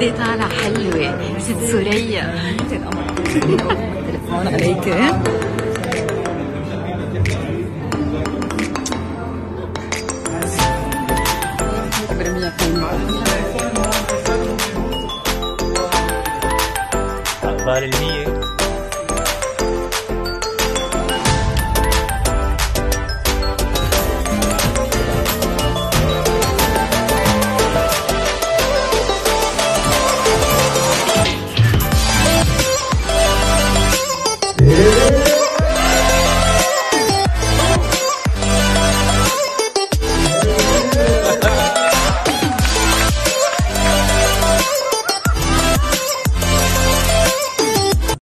دي طالعة حلوة. ست سوريا. تليفون عليك أخبار أقبال المية